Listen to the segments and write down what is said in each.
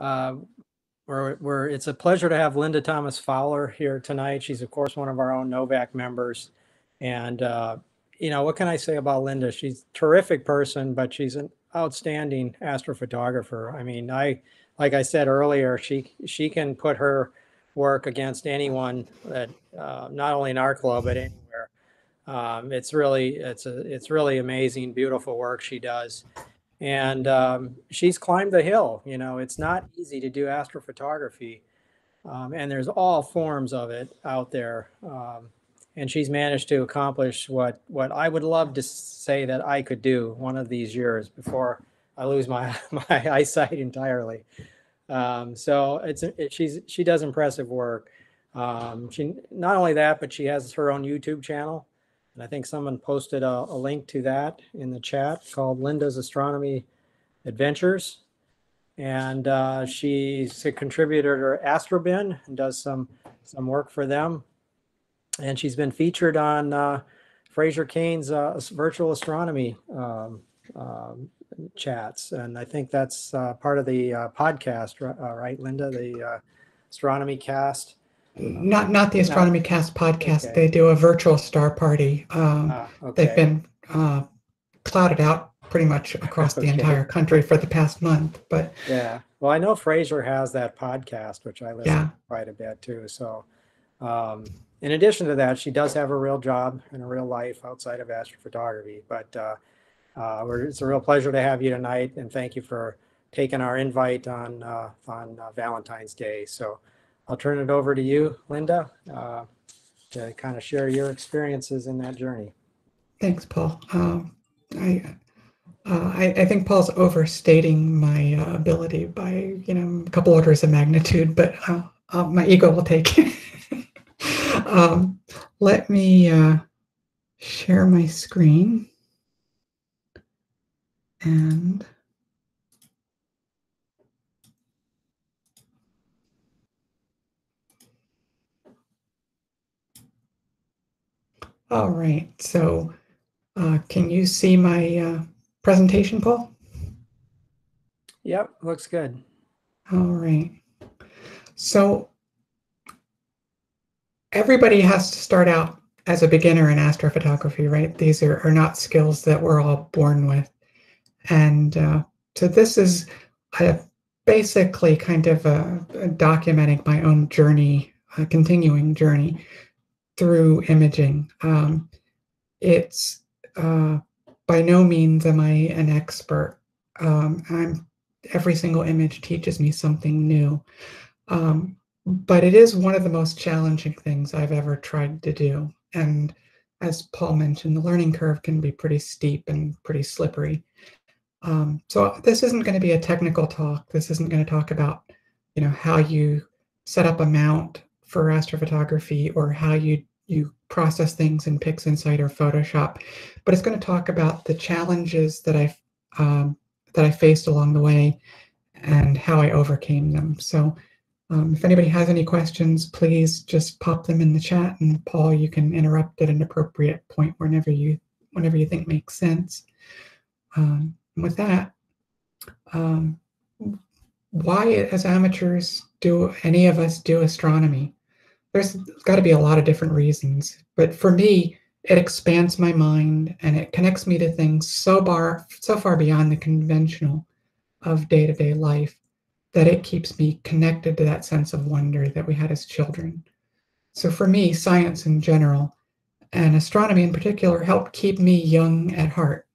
Uh, we're, we're, it's a pleasure to have Linda Thomas Fowler here tonight. She's, of course, one of our own NOVAC members. And, uh, you know, what can I say about Linda? She's a terrific person, but she's an outstanding astrophotographer. I mean, I, like I said earlier, she, she can put her work against anyone that, uh, not only in our club, but anywhere. Um, it's really, it's a, it's really amazing, beautiful work she does and um, she's climbed the hill. You know, it's not easy to do astrophotography, um, and there's all forms of it out there. Um, and she's managed to accomplish what what I would love to say that I could do one of these years before I lose my my eyesight entirely. Um, so it's it, she's she does impressive work. Um, she not only that, but she has her own YouTube channel and I think someone posted a, a link to that in the chat called Linda's Astronomy Adventures. And uh, she's a contributor to Astrobin and does some some work for them. And she's been featured on uh, Fraser Cain's uh, virtual astronomy um, um, chats. And I think that's uh, part of the uh, podcast, uh, right, Linda? The astronomy cast. Not not the Astronomy Cast podcast. Okay. They do a virtual star party. Um, ah, okay. They've been uh, clouded out pretty much across okay. the entire country for the past month. But yeah, well, I know Fraser has that podcast, which I listen yeah. to quite a bit too. So, um, in addition to that, she does have a real job and a real life outside of astrophotography. But uh, uh, it's a real pleasure to have you tonight, and thank you for taking our invite on uh, on uh, Valentine's Day. So. I'll turn it over to you, Linda, uh, to kind of share your experiences in that journey. Thanks, Paul. Um, I, uh, I, I think Paul's overstating my uh, ability by you know a couple orders of magnitude, but uh, uh, my ego will take it. um, let me uh, share my screen and. All right. So uh, can you see my uh, presentation, Paul? Yep, looks good. All right. So everybody has to start out as a beginner in astrophotography, right? These are, are not skills that we're all born with. And uh, so this is basically kind of a, a documenting my own journey, a continuing journey through imaging. Um, it's uh, by no means am I an expert. Um, I'm every single image teaches me something new. Um, but it is one of the most challenging things I've ever tried to do. And as Paul mentioned, the learning curve can be pretty steep and pretty slippery. Um, so this isn't going to be a technical talk. This isn't going to talk about, you know, how you set up a mount for astrophotography or how you you process things in PixInsight or Photoshop, but it's going to talk about the challenges that I um, that I faced along the way and how I overcame them. So, um, if anybody has any questions, please just pop them in the chat, and Paul, you can interrupt at an appropriate point whenever you whenever you think makes sense. Um, with that, um, why, as amateurs, do any of us do astronomy? There's got to be a lot of different reasons. But for me, it expands my mind and it connects me to things so far so far beyond the conventional of day-to-day life that it keeps me connected to that sense of wonder that we had as children. So for me, science in general and astronomy in particular helped keep me young at heart.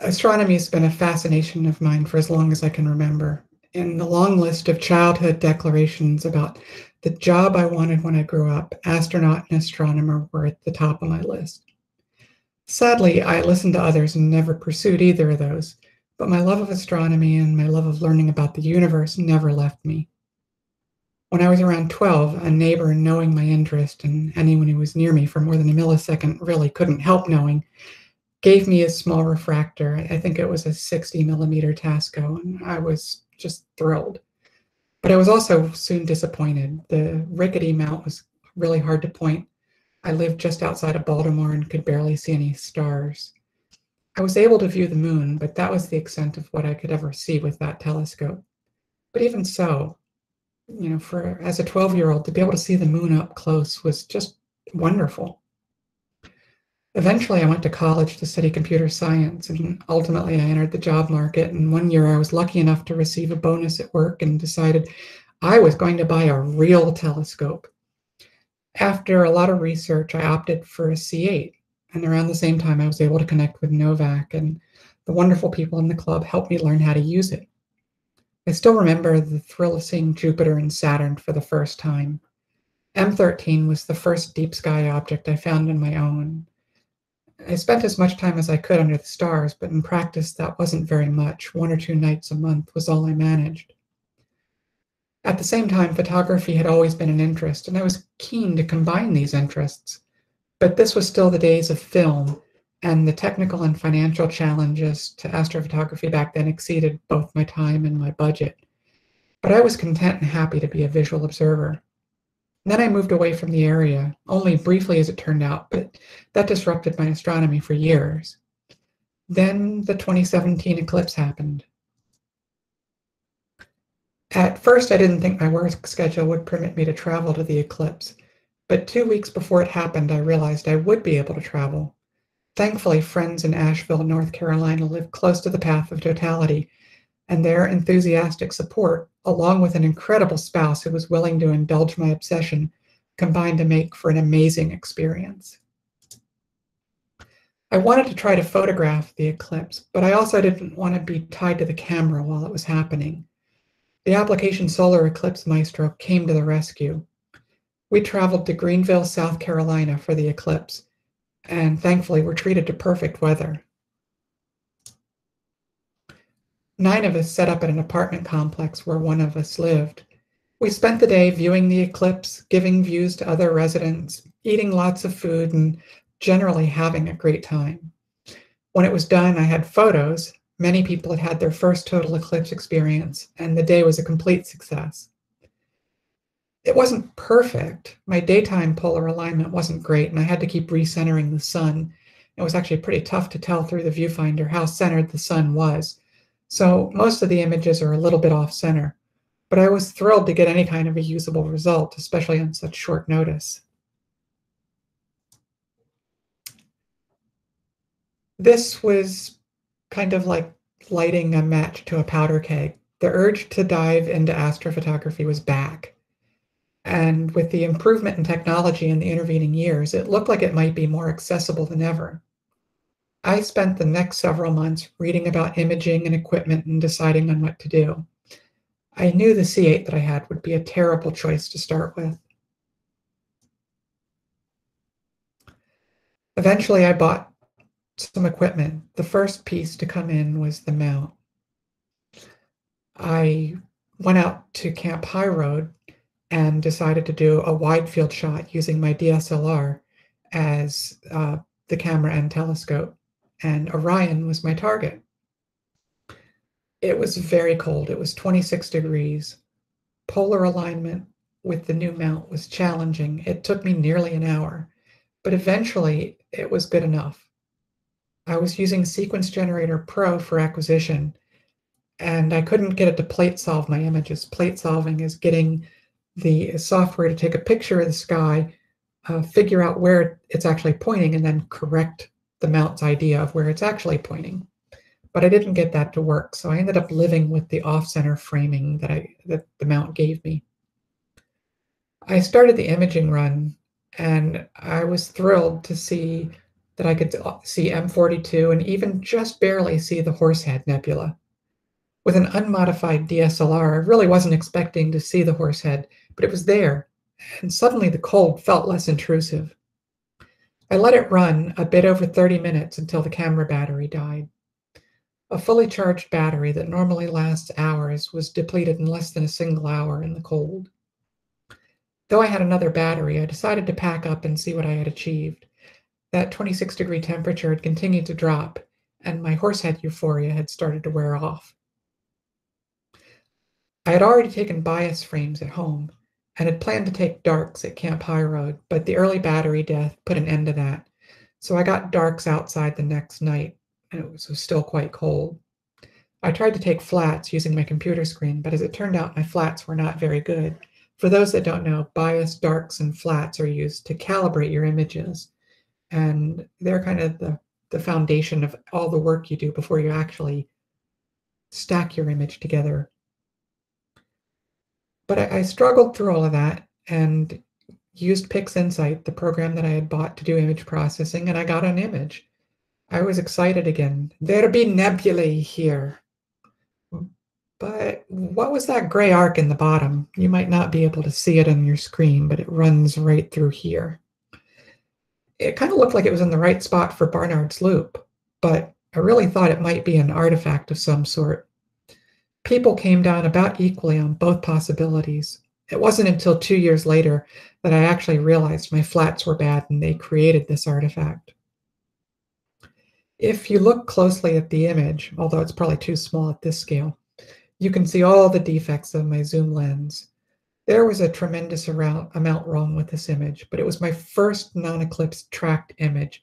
Astronomy has been a fascination of mine for as long as I can remember in the long list of childhood declarations about the job I wanted when I grew up, astronaut and astronomer were at the top of my list. Sadly, I listened to others and never pursued either of those, but my love of astronomy and my love of learning about the universe never left me. When I was around 12, a neighbor, knowing my interest, and anyone who was near me for more than a millisecond really couldn't help knowing, gave me a small refractor. I think it was a 60 millimeter Tasco, and I was just thrilled. But I was also soon disappointed. The rickety mount was really hard to point. I lived just outside of Baltimore and could barely see any stars. I was able to view the moon, but that was the extent of what I could ever see with that telescope. But even so, you know, for as a 12 year old to be able to see the moon up close was just wonderful. Eventually, I went to college to study computer science, and ultimately, I entered the job market. And one year, I was lucky enough to receive a bonus at work and decided I was going to buy a real telescope. After a lot of research, I opted for a C8. And around the same time, I was able to connect with NOVAC, and the wonderful people in the club helped me learn how to use it. I still remember the thrill of seeing Jupiter and Saturn for the first time. M13 was the first deep sky object I found on my own. I spent as much time as I could under the stars, but in practice, that wasn't very much. One or two nights a month was all I managed. At the same time, photography had always been an interest, and I was keen to combine these interests. But this was still the days of film, and the technical and financial challenges to astrophotography back then exceeded both my time and my budget. But I was content and happy to be a visual observer. Then I moved away from the area, only briefly as it turned out, but that disrupted my astronomy for years. Then the 2017 eclipse happened. At first, I didn't think my work schedule would permit me to travel to the eclipse, but two weeks before it happened, I realized I would be able to travel. Thankfully, friends in Asheville, North Carolina live close to the path of totality, and their enthusiastic support, along with an incredible spouse who was willing to indulge my obsession, combined to make for an amazing experience. I wanted to try to photograph the eclipse, but I also didn't want to be tied to the camera while it was happening. The application Solar Eclipse Maestro came to the rescue. We traveled to Greenville, South Carolina for the eclipse, and thankfully were treated to perfect weather. Nine of us set up at an apartment complex where one of us lived. We spent the day viewing the eclipse, giving views to other residents, eating lots of food, and generally having a great time. When it was done, I had photos. Many people had had their first total eclipse experience, and the day was a complete success. It wasn't perfect. My daytime polar alignment wasn't great, and I had to keep recentering the sun. It was actually pretty tough to tell through the viewfinder how centered the sun was so most of the images are a little bit off center, but I was thrilled to get any kind of a usable result, especially on such short notice. This was kind of like lighting a match to a powder keg. The urge to dive into astrophotography was back. And with the improvement in technology in the intervening years, it looked like it might be more accessible than ever. I spent the next several months reading about imaging and equipment and deciding on what to do. I knew the C8 that I had would be a terrible choice to start with. Eventually, I bought some equipment. The first piece to come in was the mount. I went out to Camp Highroad and decided to do a wide field shot using my DSLR as uh, the camera and telescope and Orion was my target. It was very cold. It was 26 degrees. Polar alignment with the new mount was challenging. It took me nearly an hour, but eventually it was good enough. I was using Sequence Generator Pro for acquisition, and I couldn't get it to plate solve my images. Plate solving is getting the software to take a picture of the sky, uh, figure out where it's actually pointing, and then correct the mount's idea of where it's actually pointing. But I didn't get that to work, so I ended up living with the off-center framing that I that the mount gave me. I started the imaging run, and I was thrilled to see that I could see M42 and even just barely see the Horsehead Nebula. With an unmodified DSLR, I really wasn't expecting to see the Horsehead, but it was there, and suddenly the cold felt less intrusive. I let it run a bit over 30 minutes until the camera battery died. A fully charged battery that normally lasts hours was depleted in less than a single hour in the cold. Though I had another battery, I decided to pack up and see what I had achieved. That 26 degree temperature had continued to drop, and my horsehead euphoria had started to wear off. I had already taken bias frames at home, and had planned to take darks at Camp Highroad, but the early battery death put an end to that. So I got darks outside the next night, and it was, was still quite cold. I tried to take flats using my computer screen, but as it turned out, my flats were not very good. For those that don't know, bias, darks, and flats are used to calibrate your images. And they're kind of the, the foundation of all the work you do before you actually stack your image together. But I, I struggled through all of that and used PixInsight, the program that I had bought to do image processing, and I got an image. I was excited again. There be nebulae here. But what was that gray arc in the bottom? You might not be able to see it on your screen, but it runs right through here. It kind of looked like it was in the right spot for Barnard's loop, but I really thought it might be an artifact of some sort. People came down about equally on both possibilities. It wasn't until two years later that I actually realized my flats were bad and they created this artifact. If you look closely at the image, although it's probably too small at this scale, you can see all the defects of my zoom lens. There was a tremendous amount wrong with this image, but it was my first non-eclipse tracked image,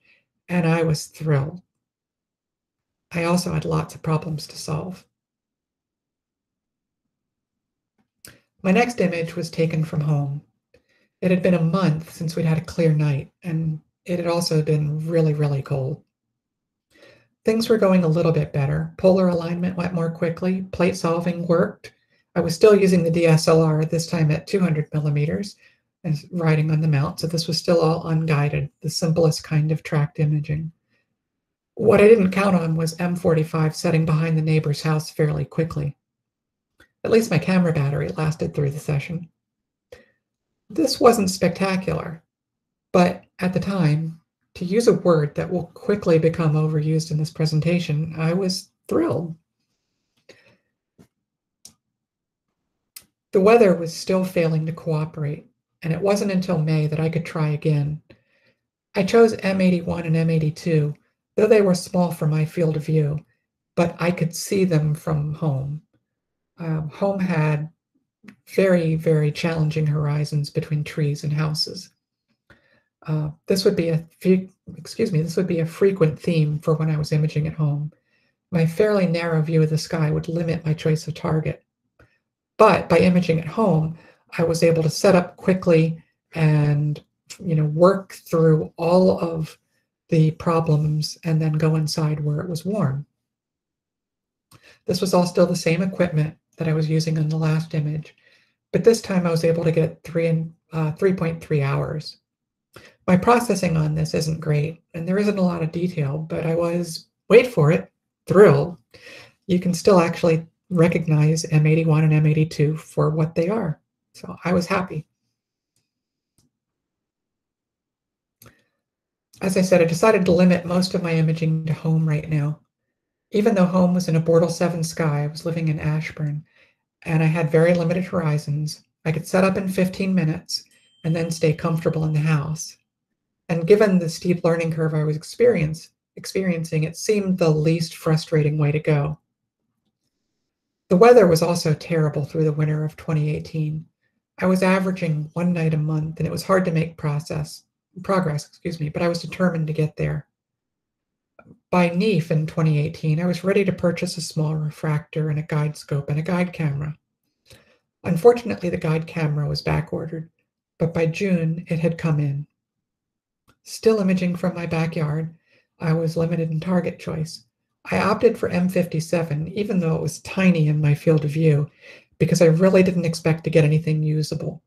and I was thrilled. I also had lots of problems to solve. My next image was taken from home. It had been a month since we'd had a clear night, and it had also been really, really cold. Things were going a little bit better. Polar alignment went more quickly. Plate solving worked. I was still using the DSLR, this time at 200 millimeters, and riding on the mount. So this was still all unguided, the simplest kind of tracked imaging. What I didn't count on was M45 setting behind the neighbor's house fairly quickly. At least my camera battery lasted through the session. This wasn't spectacular, but at the time, to use a word that will quickly become overused in this presentation, I was thrilled. The weather was still failing to cooperate, and it wasn't until May that I could try again. I chose M81 and M82, though they were small for my field of view, but I could see them from home. Um, home had very, very challenging horizons between trees and houses. Uh, this would be a excuse me, this would be a frequent theme for when I was imaging at home. My fairly narrow view of the sky would limit my choice of target. But by imaging at home, I was able to set up quickly and you know work through all of the problems and then go inside where it was warm. This was all still the same equipment that I was using in the last image, but this time I was able to get three and uh, 3.3 hours. My processing on this isn't great, and there isn't a lot of detail, but I was, wait for it, thrilled. You can still actually recognize M81 and M82 for what they are. So I was happy. As I said, I decided to limit most of my imaging to home right now. Even though home was in a Bortle 7 sky, I was living in Ashburn, and I had very limited horizons. I could set up in 15 minutes and then stay comfortable in the house. And given the steep learning curve I was experience, experiencing, it seemed the least frustrating way to go. The weather was also terrible through the winter of 2018. I was averaging one night a month, and it was hard to make process progress, excuse me, but I was determined to get there. By NEAF in 2018, I was ready to purchase a small refractor and a guide scope and a guide camera. Unfortunately, the guide camera was back ordered, but by June it had come in. Still imaging from my backyard, I was limited in target choice. I opted for M57, even though it was tiny in my field of view, because I really didn't expect to get anything usable.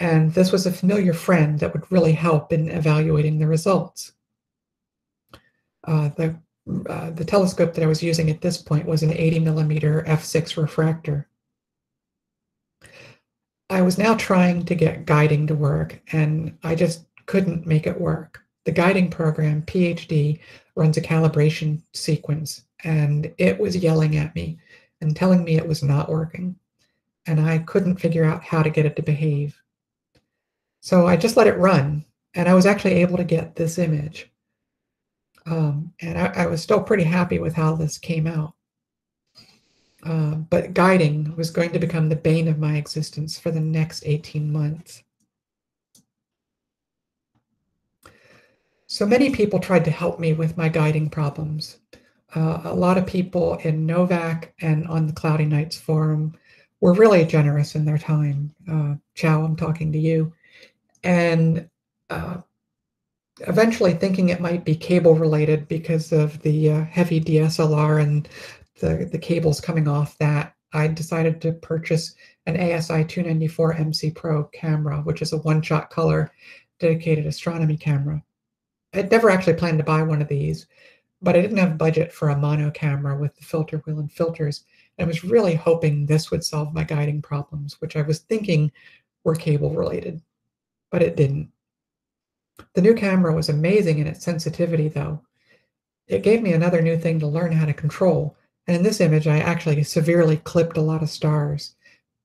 And this was a familiar friend that would really help in evaluating the results. Uh, the, uh, the telescope that I was using at this point was an 80 millimeter f6 refractor. I was now trying to get guiding to work, and I just couldn't make it work. The guiding program, PhD, runs a calibration sequence, and it was yelling at me and telling me it was not working. And I couldn't figure out how to get it to behave. So I just let it run, and I was actually able to get this image. Um, and I, I, was still pretty happy with how this came out. Uh, but guiding was going to become the bane of my existence for the next 18 months. So many people tried to help me with my guiding problems. Uh, a lot of people in NOVAC and on the Cloudy Nights forum were really generous in their time. Uh, Chow, I'm talking to you. And uh, eventually thinking it might be cable related because of the uh, heavy DSLR and the, the cables coming off that, I decided to purchase an ASI 294 MC Pro camera, which is a one-shot color dedicated astronomy camera. I'd never actually planned to buy one of these, but I didn't have budget for a mono camera with the filter wheel and filters. I was really hoping this would solve my guiding problems, which I was thinking were cable related, but it didn't. The new camera was amazing in its sensitivity, though. It gave me another new thing to learn how to control, and in this image, I actually severely clipped a lot of stars.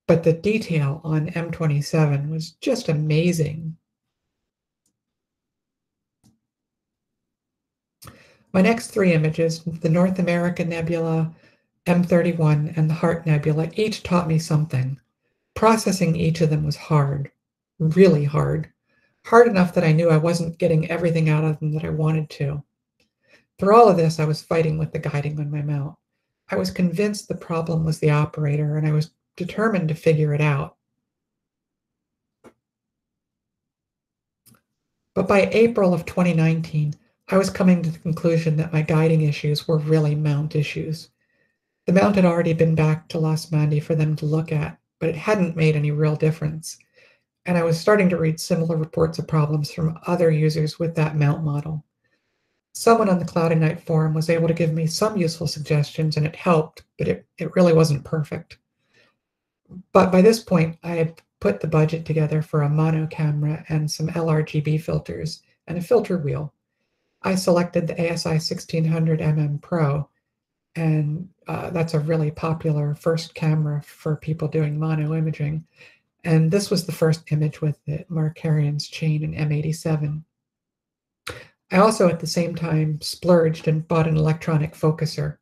But the detail on M27 was just amazing. My next three images, the North America Nebula, M31, and the Heart Nebula, each taught me something. Processing each of them was hard, really hard. Hard enough that I knew I wasn't getting everything out of them that I wanted to. Through all of this, I was fighting with the guiding on my mount. I was convinced the problem was the operator, and I was determined to figure it out. But by April of 2019, I was coming to the conclusion that my guiding issues were really mount issues. The mount had already been back to Losmandy for them to look at, but it hadn't made any real difference. And I was starting to read similar reports of problems from other users with that mount model. Someone on the Cloudy Night forum was able to give me some useful suggestions and it helped, but it, it really wasn't perfect. But by this point, I had put the budget together for a mono camera and some LRGB filters and a filter wheel. I selected the ASI 1600mm Pro, and uh, that's a really popular first camera for people doing mono imaging. And this was the first image with it, Markarian's chain in M87. I also, at the same time, splurged and bought an electronic focuser.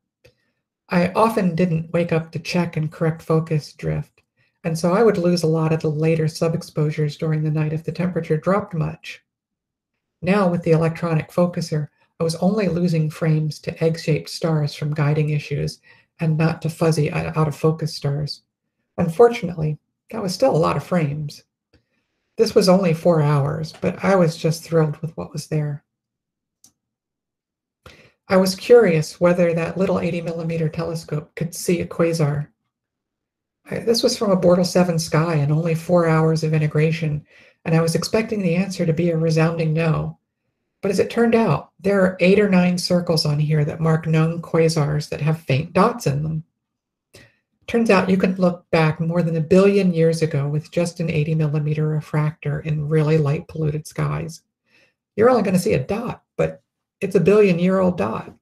I often didn't wake up to check and correct focus drift, and so I would lose a lot of the later sub-exposures during the night if the temperature dropped much. Now, with the electronic focuser, I was only losing frames to egg-shaped stars from guiding issues and not to fuzzy out-of-focus stars. Unfortunately, that was still a lot of frames. This was only four hours, but I was just thrilled with what was there. I was curious whether that little 80 millimeter telescope could see a quasar. I, this was from a Bortle 7 sky and only four hours of integration, and I was expecting the answer to be a resounding no. But as it turned out, there are eight or nine circles on here that mark known quasars that have faint dots in them. Turns out you can look back more than a billion years ago with just an 80 millimeter refractor in really light polluted skies. You're only going to see a dot, but it's a billion year old dot.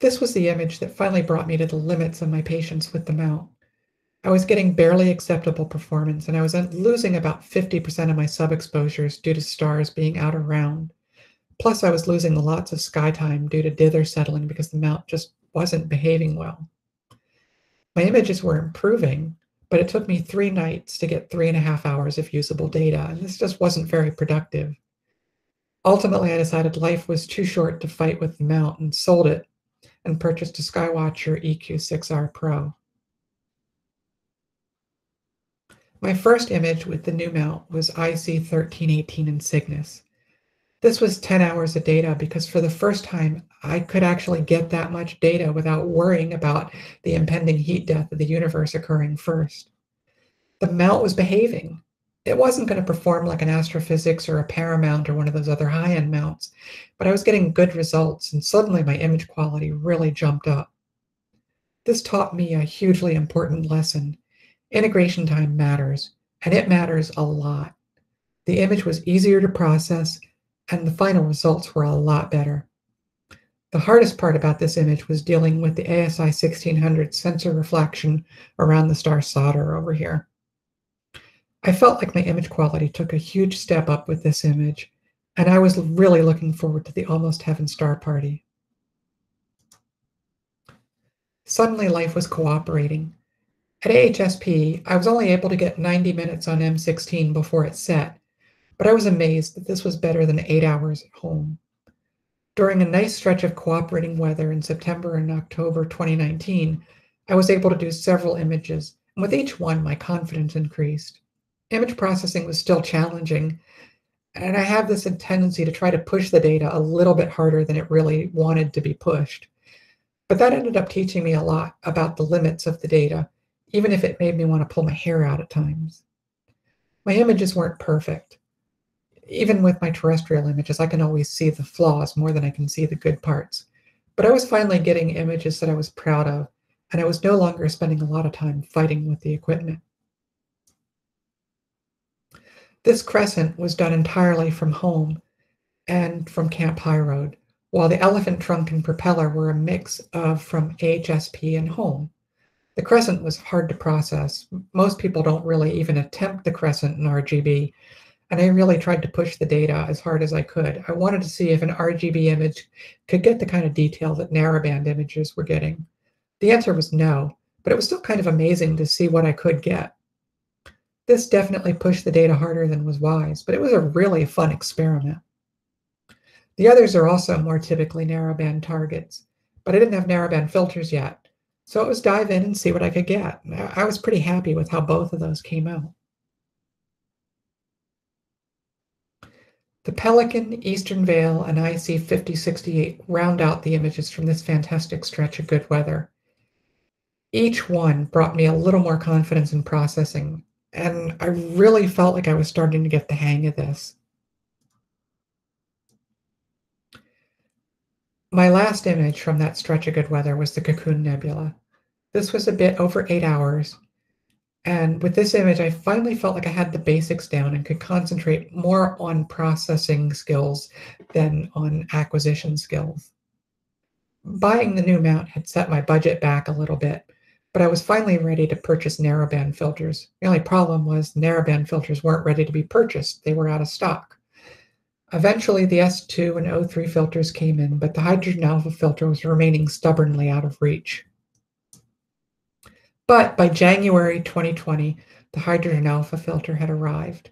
This was the image that finally brought me to the limits of my patience with the mount. I was getting barely acceptable performance, and I was losing about 50% of my sub-exposures due to stars being out around. Plus, I was losing lots of sky time due to dither settling because the mount just wasn't behaving well. My images were improving, but it took me three nights to get three and a half hours of usable data, and this just wasn't very productive. Ultimately, I decided life was too short to fight with the mount and sold it and purchased a Skywatcher EQ6R Pro. My first image with the new mount was IC1318 in Cygnus. This was 10 hours of data because for the first time, I could actually get that much data without worrying about the impending heat death of the universe occurring first. The mount was behaving. It wasn't going to perform like an astrophysics or a paramount or one of those other high-end mounts, but I was getting good results and suddenly my image quality really jumped up. This taught me a hugely important lesson. Integration time matters, and it matters a lot. The image was easier to process and the final results were a lot better. The hardest part about this image was dealing with the ASI 1600 sensor reflection around the star Sadr over here. I felt like my image quality took a huge step up with this image, and I was really looking forward to the Almost Heaven star party. Suddenly life was cooperating. At AHSP, I was only able to get 90 minutes on M16 before it set, but I was amazed that this was better than eight hours at home. During a nice stretch of cooperating weather in September and October 2019, I was able to do several images, and with each one, my confidence increased. Image processing was still challenging, and I have this tendency to try to push the data a little bit harder than it really wanted to be pushed. But that ended up teaching me a lot about the limits of the data, even if it made me want to pull my hair out at times. My images weren't perfect, even with my terrestrial images, I can always see the flaws more than I can see the good parts. But I was finally getting images that I was proud of, and I was no longer spending a lot of time fighting with the equipment. This crescent was done entirely from home and from Camp Highroad, while the elephant trunk and propeller were a mix of from HSP and home. The crescent was hard to process. Most people don't really even attempt the crescent in RGB, and I really tried to push the data as hard as I could. I wanted to see if an RGB image could get the kind of detail that narrowband images were getting. The answer was no, but it was still kind of amazing to see what I could get. This definitely pushed the data harder than was wise, but it was a really fun experiment. The others are also more typically narrowband targets, but I didn't have narrowband filters yet, so it was dive in and see what I could get. I was pretty happy with how both of those came out. The Pelican, Eastern Veil, and IC 5068 round out the images from this fantastic stretch of good weather. Each one brought me a little more confidence in processing, and I really felt like I was starting to get the hang of this. My last image from that stretch of good weather was the Cocoon Nebula. This was a bit over eight hours, and with this image, I finally felt like I had the basics down and could concentrate more on processing skills than on acquisition skills. Buying the new mount had set my budget back a little bit, but I was finally ready to purchase narrowband filters. The only problem was narrowband filters weren't ready to be purchased. They were out of stock. Eventually, the S2 and O3 filters came in, but the hydrogen alpha filter was remaining stubbornly out of reach. But by January 2020, the hydrogen alpha filter had arrived,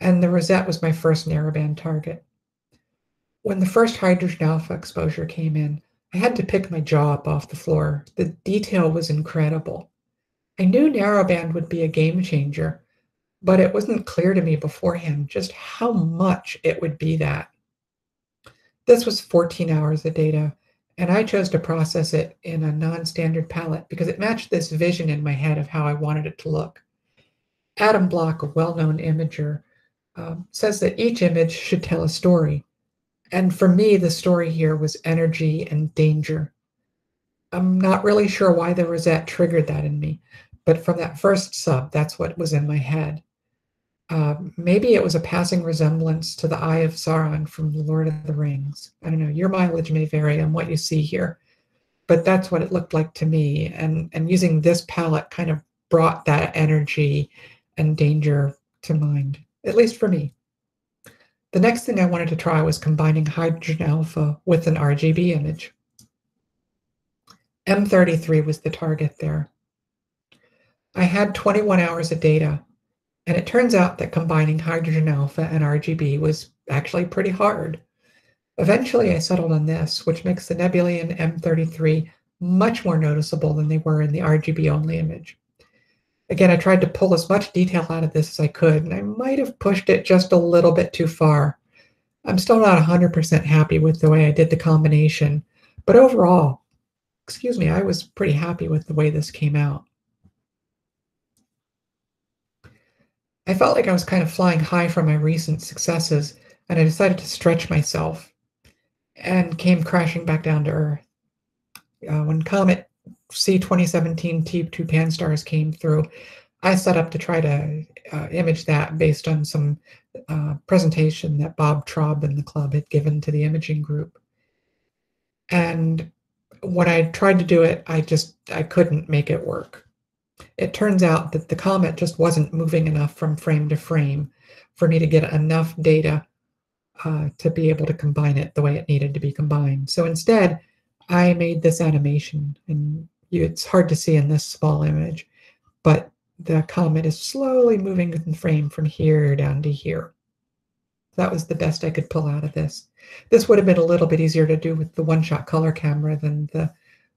and the rosette was my first narrowband target. When the first hydrogen alpha exposure came in, I had to pick my jaw up off the floor. The detail was incredible. I knew narrowband would be a game changer, but it wasn't clear to me beforehand just how much it would be that. This was 14 hours of data, and I chose to process it in a non-standard palette because it matched this vision in my head of how I wanted it to look. Adam Block, a well-known imager, um, says that each image should tell a story. And for me, the story here was energy and danger. I'm not really sure why the rosette triggered that in me, but from that first sub, that's what was in my head. Uh, maybe it was a passing resemblance to the Eye of Sauron from The Lord of the Rings. I don't know. Your mileage may vary on what you see here, but that's what it looked like to me. And and using this palette kind of brought that energy and danger to mind, at least for me. The next thing I wanted to try was combining hydrogen alpha with an RGB image. M33 was the target there. I had 21 hours of data and it turns out that combining hydrogen alpha and RGB was actually pretty hard. Eventually, I settled on this, which makes the nebulae in M33 much more noticeable than they were in the RGB only image. Again, I tried to pull as much detail out of this as I could, and I might have pushed it just a little bit too far. I'm still not 100% happy with the way I did the combination, but overall, excuse me, I was pretty happy with the way this came out. I felt like I was kind of flying high from my recent successes, and I decided to stretch myself and came crashing back down to Earth. Uh, when Comet C 2017 T2 Pan-STARRS came through, I set up to try to uh, image that based on some uh, presentation that Bob Traub and the club had given to the imaging group. And when I tried to do it, I just I couldn't make it work it turns out that the comet just wasn't moving enough from frame to frame for me to get enough data uh, to be able to combine it the way it needed to be combined. So instead, I made this animation, and you, it's hard to see in this small image, but the comet is slowly moving in frame from here down to here. That was the best I could pull out of this. This would have been a little bit easier to do with the one-shot color camera than the,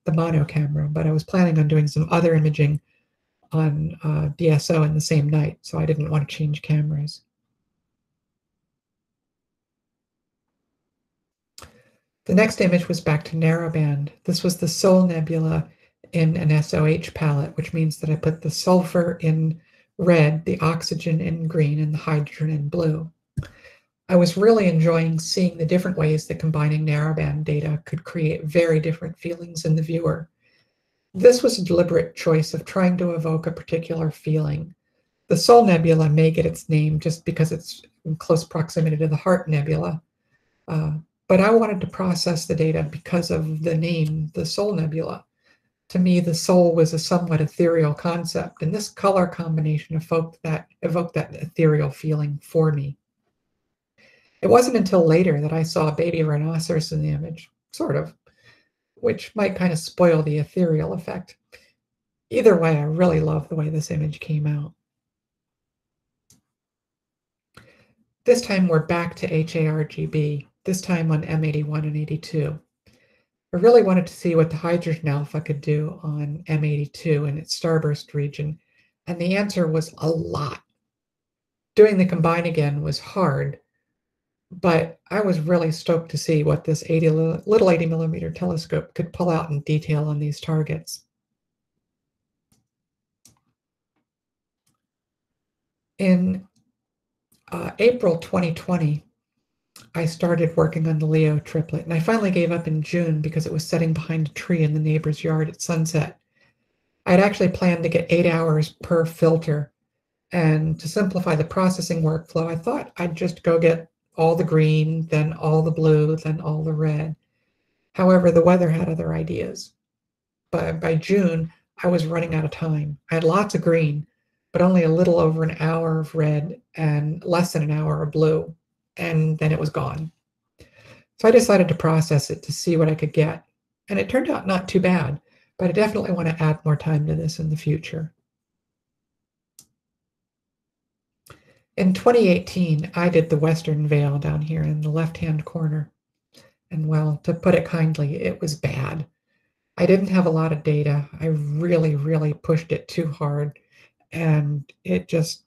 the mono camera, but I was planning on doing some other imaging on uh, DSO in the same night, so I didn't want to change cameras. The next image was back to narrowband. This was the Soul Nebula in an SOH palette, which means that I put the sulfur in red, the oxygen in green, and the hydrogen in blue. I was really enjoying seeing the different ways that combining narrowband data could create very different feelings in the viewer. This was a deliberate choice of trying to evoke a particular feeling. The Soul Nebula may get its name just because it's in close proximity to the Heart Nebula, uh, but I wanted to process the data because of the name, the Soul Nebula. To me, the soul was a somewhat ethereal concept, and this color combination evoked that, evoked that ethereal feeling for me. It wasn't until later that I saw a baby rhinoceros in the image, sort of, which might kind of spoil the ethereal effect. Either way, I really love the way this image came out. This time we're back to HARGB, this time on M81 and 82. I really wanted to see what the hydrogen alpha could do on M82 in its starburst region, and the answer was a lot. Doing the combine again was hard, but I was really stoked to see what this 80, little 80 millimeter telescope could pull out in detail on these targets. In uh, April 2020, I started working on the Leo triplet, and I finally gave up in June because it was setting behind a tree in the neighbor's yard at sunset. I had actually planned to get eight hours per filter, and to simplify the processing workflow, I thought I'd just go get all the green, then all the blue, then all the red. However, the weather had other ideas. But by June, I was running out of time. I had lots of green, but only a little over an hour of red and less than an hour of blue. And then it was gone. So I decided to process it to see what I could get. And it turned out not too bad, but I definitely want to add more time to this in the future. In 2018, I did the Western Veil down here in the left-hand corner. And well, to put it kindly, it was bad. I didn't have a lot of data. I really, really pushed it too hard. And it just,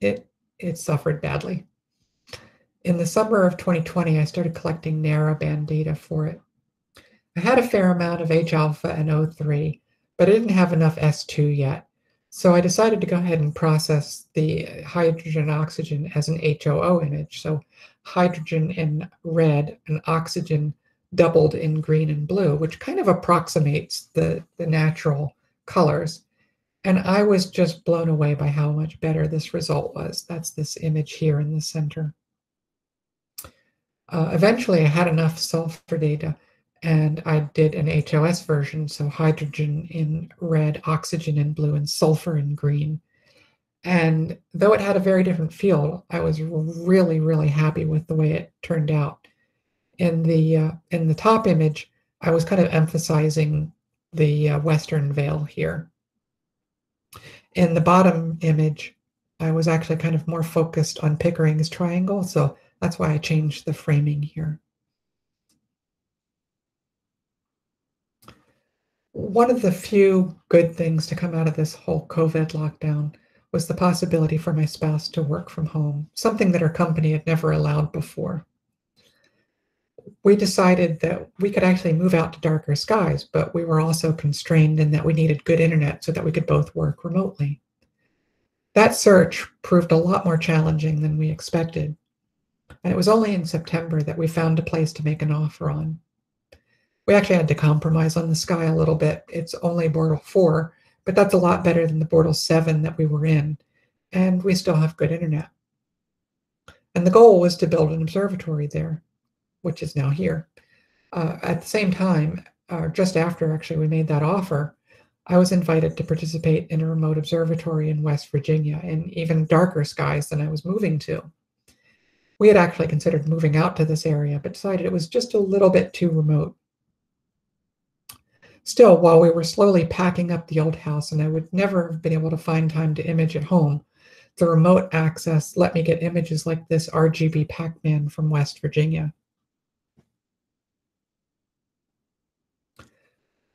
it, it suffered badly. In the summer of 2020, I started collecting narrowband data for it. I had a fair amount of H alpha and O3, but I didn't have enough S2 yet. So I decided to go ahead and process the hydrogen oxygen as an HOO image. So hydrogen in red and oxygen doubled in green and blue, which kind of approximates the, the natural colors. And I was just blown away by how much better this result was. That's this image here in the center. Uh, eventually, I had enough sulfur data and I did an HOS version, so hydrogen in red, oxygen in blue, and sulfur in green. And though it had a very different feel, I was really, really happy with the way it turned out. In the uh, in the top image, I was kind of emphasizing the uh, western veil here. In the bottom image, I was actually kind of more focused on Pickering's triangle, so that's why I changed the framing here. One of the few good things to come out of this whole COVID lockdown was the possibility for my spouse to work from home, something that our company had never allowed before. We decided that we could actually move out to darker skies, but we were also constrained in that we needed good internet so that we could both work remotely. That search proved a lot more challenging than we expected, and it was only in September that we found a place to make an offer on we actually had to compromise on the sky a little bit. It's only Bortle 4, but that's a lot better than the Bortle 7 that we were in. And we still have good internet. And the goal was to build an observatory there, which is now here. Uh, at the same time, uh, just after actually we made that offer, I was invited to participate in a remote observatory in West Virginia in even darker skies than I was moving to. We had actually considered moving out to this area, but decided it was just a little bit too remote. Still, while we were slowly packing up the old house and I would never have been able to find time to image at home, the remote access let me get images like this RGB Pac-Man from West Virginia.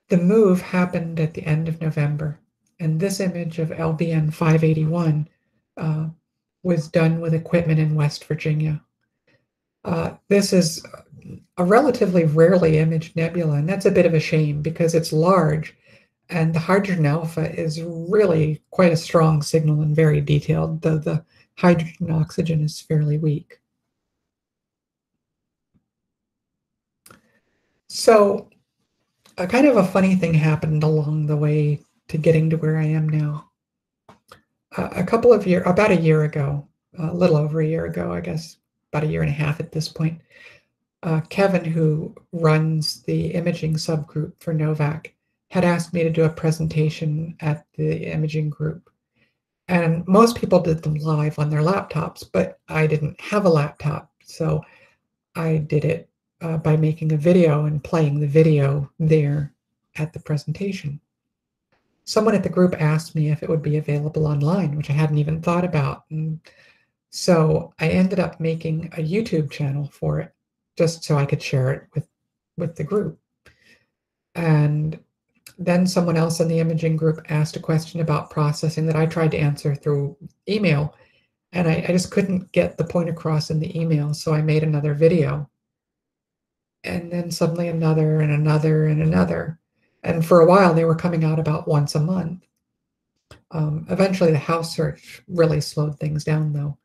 The move happened at the end of November, and this image of LBN 581 uh, was done with equipment in West Virginia. Uh, this is a relatively rarely imaged nebula, and that's a bit of a shame because it's large and the hydrogen alpha is really quite a strong signal and very detailed, though the hydrogen oxygen is fairly weak. So a kind of a funny thing happened along the way to getting to where I am now. Uh, a couple of years, about a year ago, a little over a year ago, I guess, about a year and a half at this point, uh, Kevin, who runs the imaging subgroup for NOVAC, had asked me to do a presentation at the imaging group. And most people did them live on their laptops, but I didn't have a laptop. So I did it uh, by making a video and playing the video there at the presentation. Someone at the group asked me if it would be available online, which I hadn't even thought about. And so I ended up making a YouTube channel for it just so I could share it with, with the group. And then someone else in the imaging group asked a question about processing that I tried to answer through email. And I, I just couldn't get the point across in the email. So I made another video. And then suddenly another and another and another. And for a while, they were coming out about once a month. Um, eventually, the house search really slowed things down, though.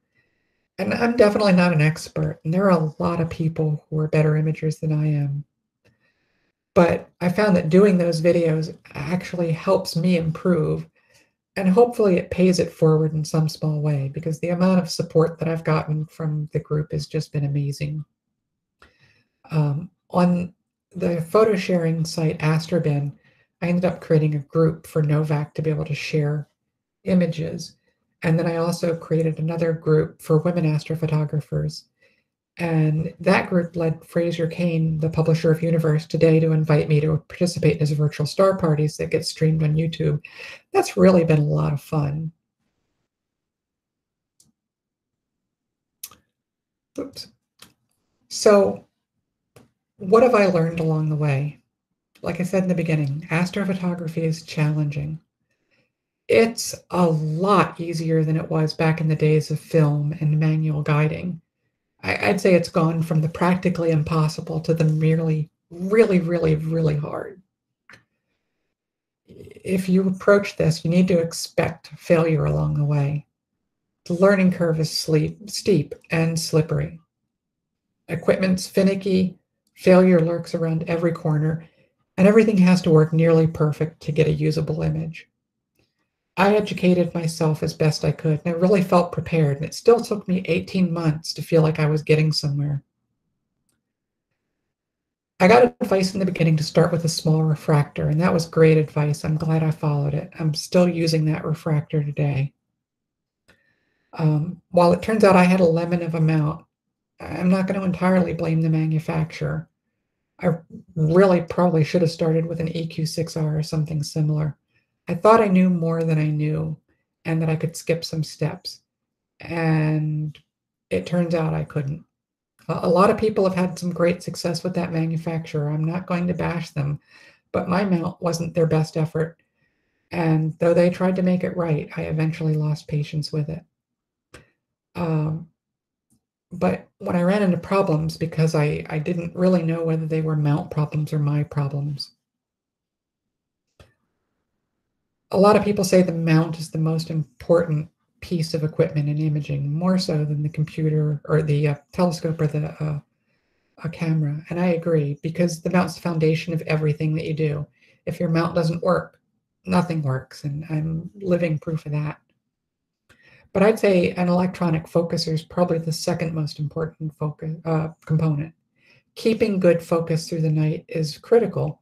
And I'm definitely not an expert. And there are a lot of people who are better imagers than I am. But I found that doing those videos actually helps me improve. And hopefully it pays it forward in some small way because the amount of support that I've gotten from the group has just been amazing. Um, on the photo sharing site Astrobin, I ended up creating a group for NOVAC to be able to share images. And then I also created another group for women astrophotographers and that group led Fraser Cain, the publisher of Universe, today to invite me to participate in his virtual star parties that get streamed on YouTube. That's really been a lot of fun. Oops. So, what have I learned along the way? Like I said in the beginning, astrophotography is challenging. It's a lot easier than it was back in the days of film and manual guiding I'd say it's gone from the practically impossible to the merely really, really, really hard. If you approach this, you need to expect failure along the way. The learning curve is sleep, steep and slippery. Equipment's finicky, failure lurks around every corner, and everything has to work nearly perfect to get a usable image. I educated myself as best I could, and I really felt prepared. And it still took me 18 months to feel like I was getting somewhere. I got advice in the beginning to start with a small refractor, and that was great advice. I'm glad I followed it. I'm still using that refractor today. Um, while it turns out I had a lemon of a mount, I'm not going to entirely blame the manufacturer. I really probably should have started with an EQ6R or something similar. I thought I knew more than I knew and that I could skip some steps. And it turns out I couldn't. A lot of people have had some great success with that manufacturer. I'm not going to bash them, but my mount wasn't their best effort. And though they tried to make it right, I eventually lost patience with it. Um, but when I ran into problems, because I, I didn't really know whether they were mount problems or my problems, a lot of people say the mount is the most important piece of equipment in imaging, more so than the computer or the uh, telescope or the uh, a camera. And I agree because the mount's the foundation of everything that you do. If your mount doesn't work, nothing works, and I'm living proof of that. But I'd say an electronic focuser is probably the second most important focus uh, component. Keeping good focus through the night is critical.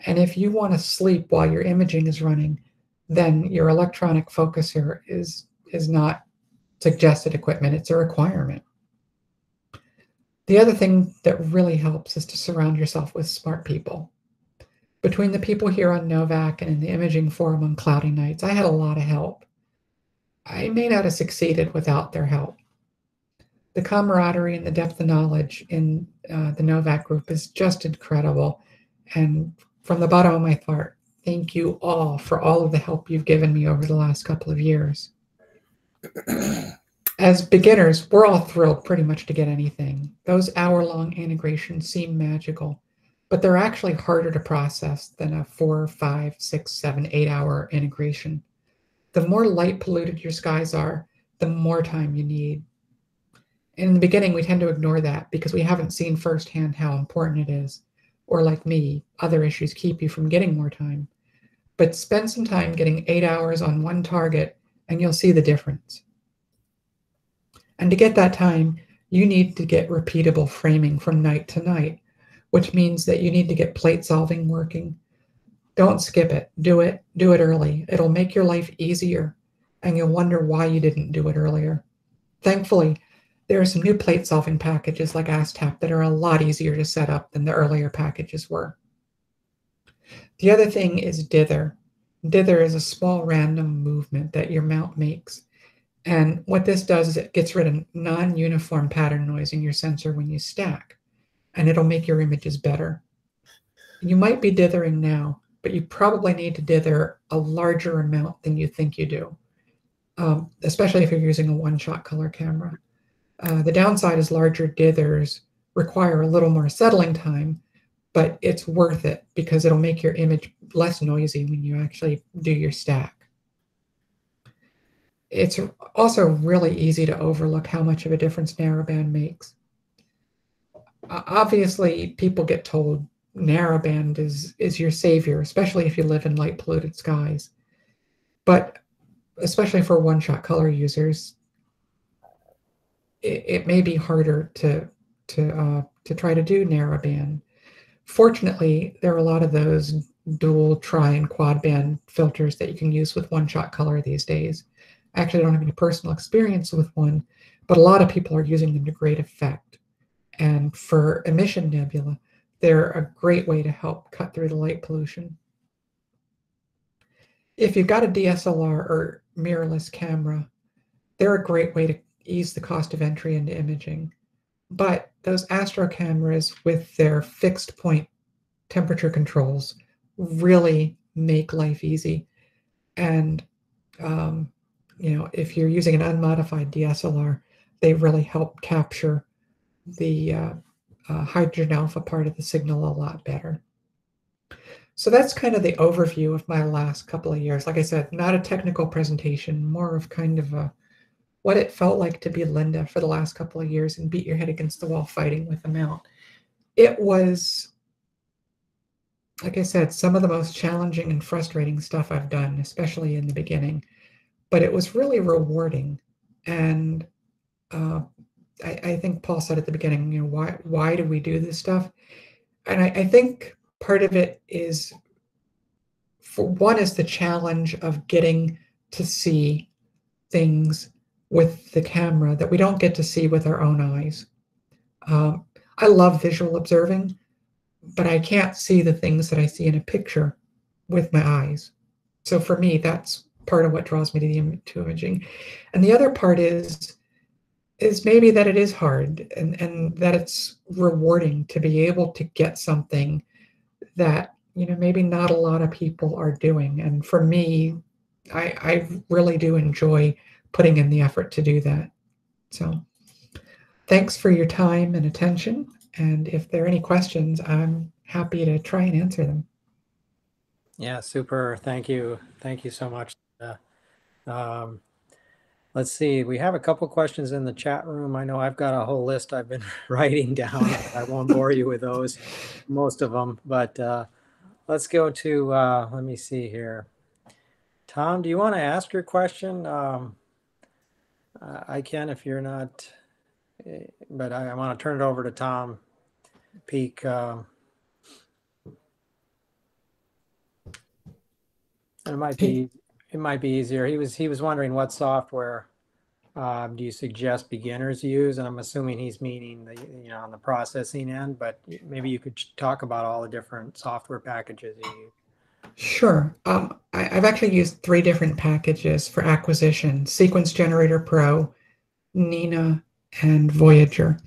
And if you want to sleep while your imaging is running, then your electronic focuser is, is not suggested equipment, it's a requirement. The other thing that really helps is to surround yourself with smart people. Between the people here on NOVAC and in the imaging forum on Cloudy Nights, I had a lot of help. I may not have succeeded without their help. The camaraderie and the depth of knowledge in uh, the NOVAC group is just incredible. And from the bottom of my heart, thank you all for all of the help you've given me over the last couple of years. As beginners, we're all thrilled pretty much to get anything. Those hour long integrations seem magical, but they're actually harder to process than a four, five, six, seven, eight hour integration. The more light polluted your skies are, the more time you need. In the beginning, we tend to ignore that because we haven't seen firsthand how important it is. Or, like me, other issues keep you from getting more time. But spend some time getting eight hours on one target, and you'll see the difference. And to get that time, you need to get repeatable framing from night to night, which means that you need to get plate solving working. Don't skip it. Do it. Do it early. It'll make your life easier, and you'll wonder why you didn't do it earlier. Thankfully, there are some new plate solving packages like ASTAP that are a lot easier to set up than the earlier packages were. The other thing is dither. Dither is a small random movement that your mount makes. And what this does is it gets rid of non-uniform pattern noise in your sensor when you stack, and it'll make your images better. You might be dithering now, but you probably need to dither a larger amount than you think you do, um, especially if you're using a one-shot color camera. Uh, the downside is larger dithers require a little more settling time, but it's worth it because it'll make your image less noisy when you actually do your stack. It's also really easy to overlook how much of a difference narrowband makes. Obviously, people get told narrowband is, is your savior, especially if you live in light polluted skies. But especially for one-shot color users, it, it may be harder to to uh, to try to do narrowband. Fortunately, there are a lot of those dual, tri, and quad band filters that you can use with one-shot color these days. I actually, don't have any personal experience with one, but a lot of people are using them to great effect. And for emission nebula, they're a great way to help cut through the light pollution. If you've got a DSLR or mirrorless camera, they're a great way to ease the cost of entry into imaging. But those astro cameras with their fixed point temperature controls really make life easy. And, um, you know, if you're using an unmodified DSLR, they really help capture the uh, uh, hydrogen alpha part of the signal a lot better. So that's kind of the overview of my last couple of years. Like I said, not a technical presentation, more of kind of a what it felt like to be Linda for the last couple of years and beat your head against the wall fighting with the mount. It was, like I said, some of the most challenging and frustrating stuff I've done, especially in the beginning. But it was really rewarding. And uh, I, I, think Paul said at the beginning, you know, why why do we do this stuff? And I, I think part of it is, for one, is the challenge of getting to see things with the camera that we don't get to see with our own eyes. Um, I love visual observing, but I can't see the things that I see in a picture with my eyes. So for me, that's part of what draws me to the to imaging. And the other part is is maybe that it is hard and, and that it's rewarding to be able to get something that you know maybe not a lot of people are doing. And for me, I, I really do enjoy putting in the effort to do that. So thanks for your time and attention. And if there are any questions, I'm happy to try and answer them. Yeah, super. Thank you. Thank you so much. Uh, um, let's see. We have a couple questions in the chat room. I know I've got a whole list I've been writing down. I won't bore you with those, most of them. But uh, let's go to, uh, let me see here. Tom, do you want to ask your question? Um, uh, I can if you're not, eh, but I, I want to turn it over to Tom Peak. Um, it might be it might be easier. He was he was wondering what software um, do you suggest beginners use, and I'm assuming he's meaning the you know on the processing end. But maybe you could talk about all the different software packages you use. Sure. Um, I, I've actually used three different packages for acquisition: Sequence Generator Pro, Nina, and Voyager.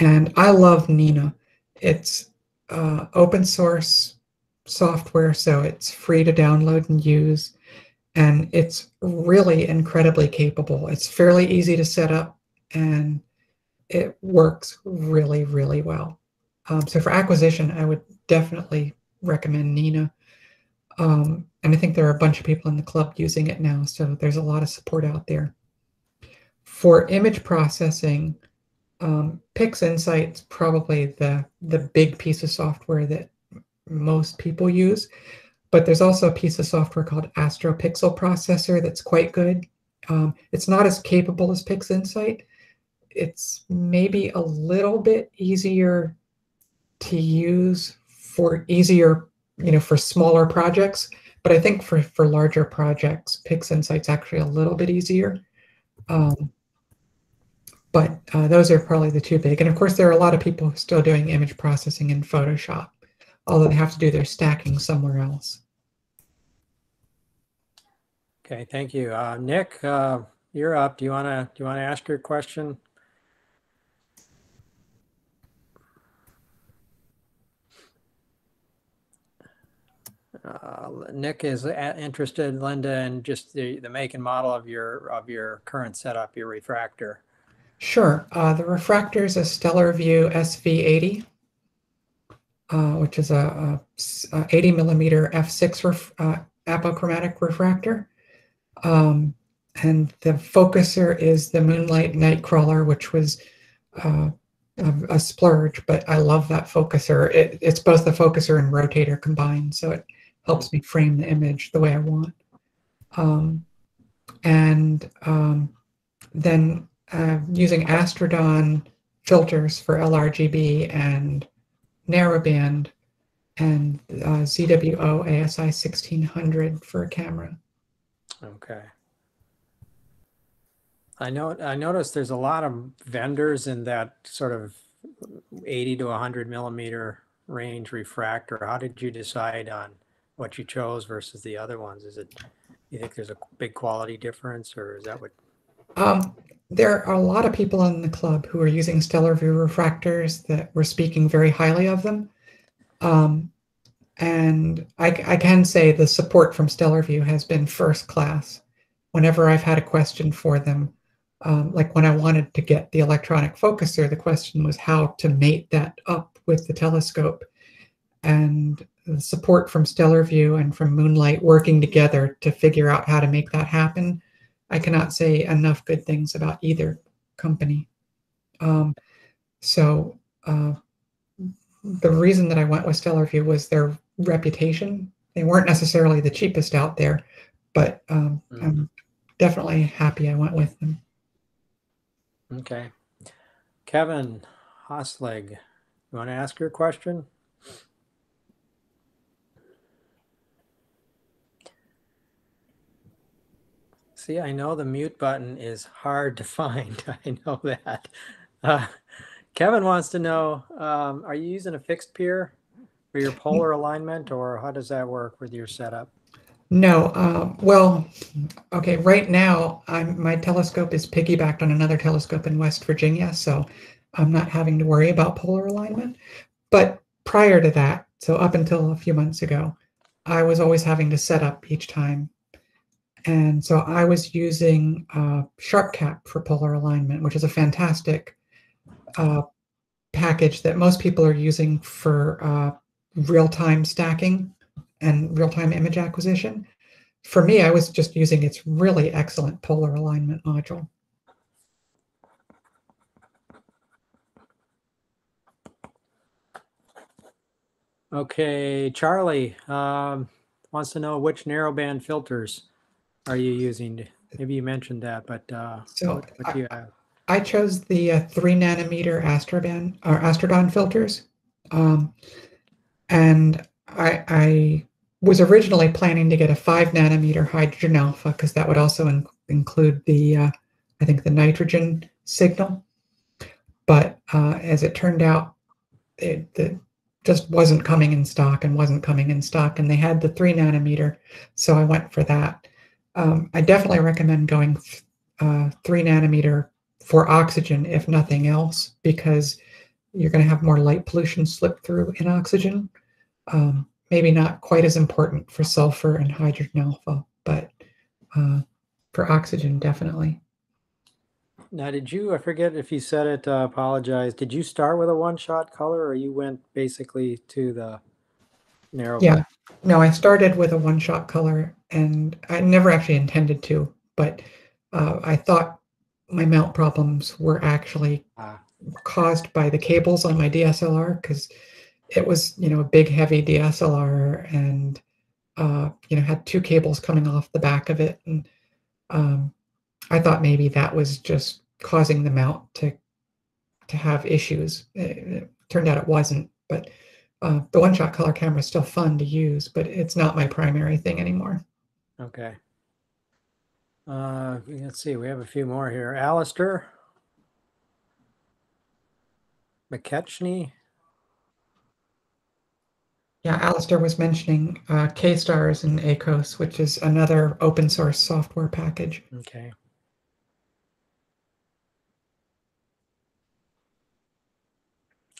And I love Nina. It's uh, open source software, so it's free to download and use. And it's really incredibly capable. It's fairly easy to set up and it works really, really well. Um, so for acquisition, I would definitely recommend Nina. Um, and I think there are a bunch of people in the club using it now, so there's a lot of support out there. For image processing, um, PixInsight's probably the the big piece of software that most people use, but there's also a piece of software called AstroPixel Processor that's quite good. Um, it's not as capable as PixInsight. It's maybe a little bit easier to use for easier, you know, for smaller projects. But I think for for larger projects, PixInsight's actually a little bit easier. Um, but uh, those are probably the two big. And of course, there are a lot of people still doing image processing in Photoshop, although they have to do their stacking somewhere else. Okay, thank you. Uh, Nick, uh, you're up. Do you want to do you want to ask your question? Uh, Nick is interested, Linda, in just the, the make and model of your of your current setup, your refractor. Sure. Uh, the refractor is a Stellarvue SV80, uh, which is a, a, a 80 millimeter f6 ref, uh, apochromatic refractor. Um, and the focuser is the Moonlight Nightcrawler, which was uh, a, a, splurge, but I love that focuser. It, it's both the focuser and rotator combined, so it helps me frame the image the way I want. Um, and um, then uh, using Astrodon filters for LRGB and narrowband and uh, ZWO ASI 1600 for a camera. Okay. I know I noticed there's a lot of vendors in that sort of 80 to 100 millimeter range refractor. How did you decide on what you chose versus the other ones? Is it you think there's a big quality difference, or is that what? Um, there are a lot of people in the club who are using Stellarvue refractors that were speaking very highly of them. Um, and I, I, can say the support from Stellarvue has been first class. Whenever I've had a question for them, um, like when I wanted to get the electronic focuser, the question was how to mate that up with the telescope. And support from Stellarvue and from Moonlight working together to figure out how to make that happen I cannot say enough good things about either company. Um, so uh, the reason that I went with Stellarvue was their reputation. They weren't necessarily the cheapest out there, but um, mm. I'm definitely happy I went with them. Okay. Kevin Hosleg, you want to ask your question? See, I know the mute button is hard to find. I know that. Uh, Kevin wants to know, um, are you using a fixed pier for your polar alignment or how does that work with your setup? No, uh, well, okay, right now I'm, my telescope is piggybacked on another telescope in West Virginia, so I'm not having to worry about polar alignment. But prior to that, so up until a few months ago, I was always having to set up each time and so I was using uh, SharpCap for polar alignment, which is a fantastic uh, package that most people are using for uh, real-time stacking and real-time image acquisition. For me, I was just using its really excellent polar alignment module. Okay, Charlie um, wants to know which narrowband filters are you using? Maybe you mentioned that, but uh, so what, what do you have? I chose the uh, three nanometer Astroband or Astrodon filters, um, and I, I, was originally planning to get a five nanometer hydrogen alpha because that would also in, include the uh, I think the nitrogen signal. But uh, as it turned out, it, the just wasn't coming in stock and wasn't coming in stock, and they had the three nanometer, so I went for that. Um, I definitely recommend going uh, three nanometer for oxygen, if nothing else, because you're going to have more light pollution slip through in oxygen. Um, maybe not quite as important for sulfur and hydrogen alpha, but uh, for oxygen, definitely. Now, did you, I forget if you said it, uh, apologize. Did you start with a one shot color or you went basically to the narrow? Yeah. No, I started with a one shot color and I never actually intended to, but uh, I thought my mount problems were actually caused by the cables on my DSLR because it was, you know, a big heavy DSLR and, uh, you know, had two cables coming off the back of it. And um, I thought maybe that was just causing the mount to to have issues. It, it turned out it wasn't, but uh, the one-shot color camera is still fun to use, but it's not my primary thing anymore. okay. Uh, let's see, we have a few more here. Alistair McKechnie. Yeah, Alistair was mentioning uh, K-Stars and Ekos, which is another open source software package. Okay.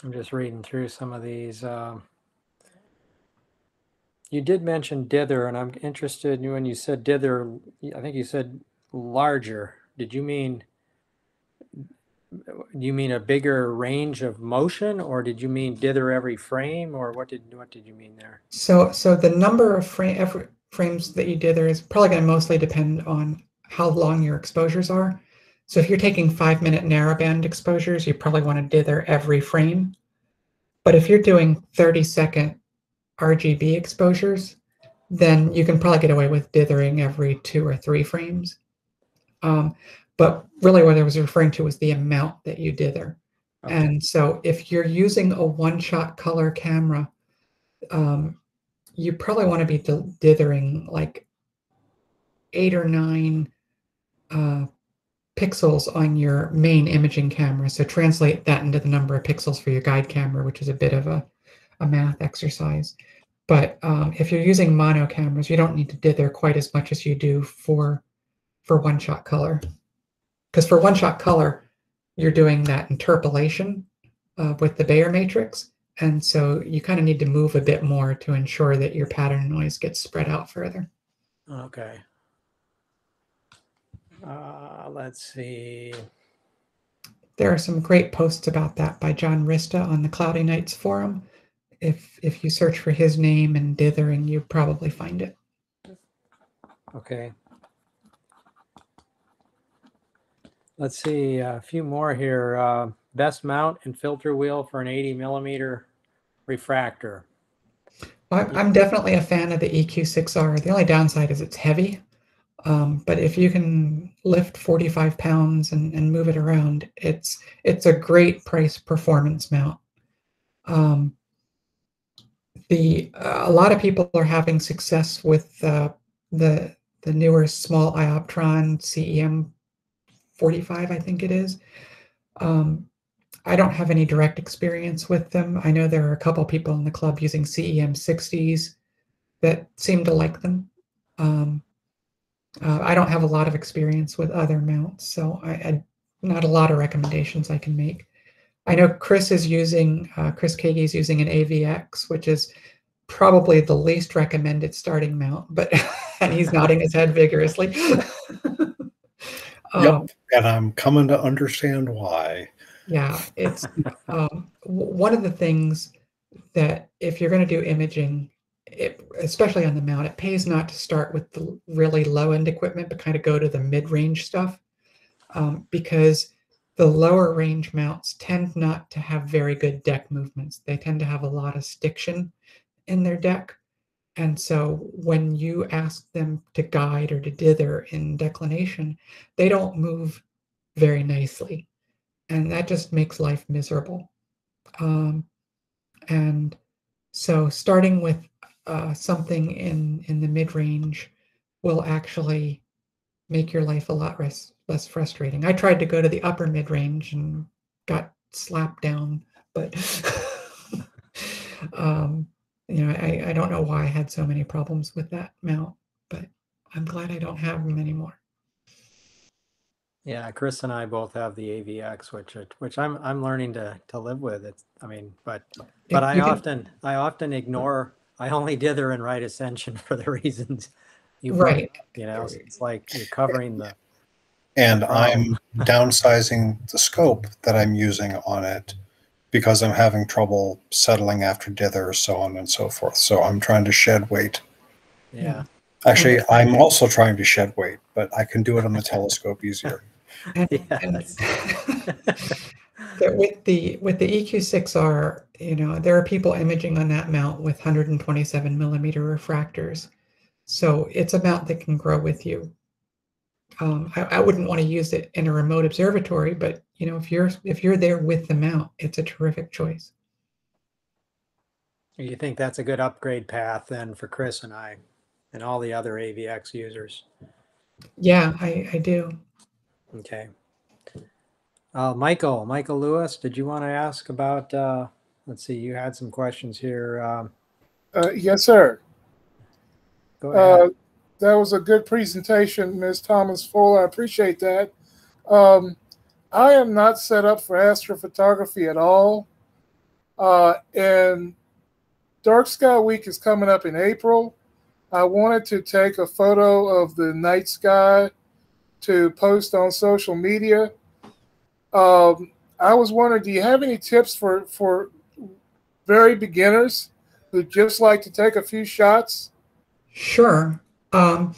I'm just reading through some of these. Um, you did mention dither, and I'm interested when you said dither. I think you said larger. Did you mean? Do you mean a bigger range of motion, or did you mean dither every frame, or what did what did you mean there? So, so the number of frame, frames that you dither is probably going to mostly depend on how long your exposures are. So if you're taking five minute narrowband exposures, you probably want to dither every frame. But if you're doing 30 second RGB exposures, then you can probably get away with dithering every two or three frames. Um, but really what I was referring to was the amount that you dither. Okay. And so if you're using a one shot color camera, um, you probably want to be dithering like eight or nine uh, pixels on your main imaging camera. So translate that into the number of pixels for your guide camera, which is a bit of a, a math exercise. But um, if you're using mono cameras, you don't need to dither quite as much as you do for for one shot color. Because for one shot color, you're doing that interpolation uh, with the Bayer matrix. And so you kind of need to move a bit more to ensure that your pattern noise gets spread out further. Okay. Uh, let's see. There are some great posts about that by Jon Rista on the Cloudy Nights forum. If if you search for his name and dithering, you probably find it. Okay. Let's see, a few more here. Uh, best mount and filter wheel for an 80 millimeter refractor. I'm I'm definitely a fan of the EQ6R. The only downside is it's heavy. Um, but if you can lift 45 pounds and, and move it around, it's it's a great price performance mount. Um, the uh, a lot of people are having success with uh, the the newer small iOptron CEM 45, I think it is. Um, I don't have any direct experience with them. I know there are a couple people in the club using CEM 60s that seem to like them. Um, uh, I don't have a lot of experience with other mounts, so I, I not a lot of recommendations I can make. I know Chris is using uh, Chris Kagi is using an AVX, which is probably the least recommended starting mount, but and he's nodding his head vigorously. Um, Yep. And I'm coming to understand why. Yeah, it's um, w- one of the things that if you're going to do imaging, it, especially on the mount, it pays not to start with the really low end equipment, but kind of go to the mid range stuff um, because the lower range mounts tend not to have very good Dec movements. They tend to have a lot of stiction in their Dec. And so when you ask them to guide or to dither in declination, they don't move very nicely and that just makes life miserable. Um, and so, starting with uh, something in in the mid range will actually make your life a lot less less frustrating. I tried to go to the upper mid range and got slapped down, but um, you know, I, I don't know why I had so many problems with that mount, but I'm glad I don't have them anymore. Yeah, Chris and I both have the AVX, which which I'm I'm learning to to live with. It's I mean, but but I can- often I often ignore. I only dither and right ascension for the reasons you brought Right. up, You know, it's like you're covering the And. I'm downsizing the scope that I'm using on it because I'm having trouble settling after dither, so on and so forth. So I'm trying to shed weight. yeah. Hmm. Actually, I'm also trying to shed weight, but I can do it on the telescope easier. And, Yeah, and that's- that with the with the EQ6R, you know, there are people imaging on that mount with 127 millimeter refractors, so it's a mount that can grow with you. Um, I, I wouldn't want to use it in a remote observatory, but you know, if you're if you're there with the mount, it's a terrific choice. You think that's a good upgrade path then for Chris and I and all the other AVX users? Yeah, I, I do. Okay. Uh, Michael, Michael Lewis, did you want to ask about, uh, let's see, you had some questions here. Um, Uh, yes, sir. go ahead. Uh, that was a good presentation, Ms. Thomas Fowler. I appreciate that. Um, I am not set up for astrophotography at all. Uh, and Dark Sky Week is coming up in April. I wanted to take a photo of the night sky to post on social media. Um, I was wondering, do you have any tips for, for very beginners who just like to take a few shots? Sure. Um,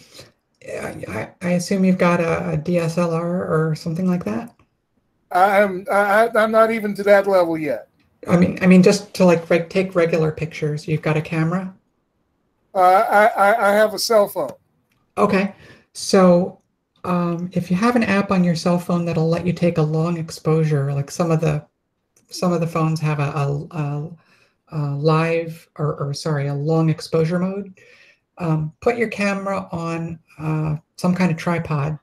I, I- assume you've got a, a DSLR or something like that. I am I, I'm not even to that level yet. I mean, I mean, just to like reg- take regular pictures. You've got a camera. Uh, I, I I have a cell phone. Okay. So, um, if you have an app on your cell phone that'll let you take a long exposure, like some of the some of the phones have a, a, a, a live or, or sorry, a long exposure mode. Um, put your camera on uh, some kind of tripod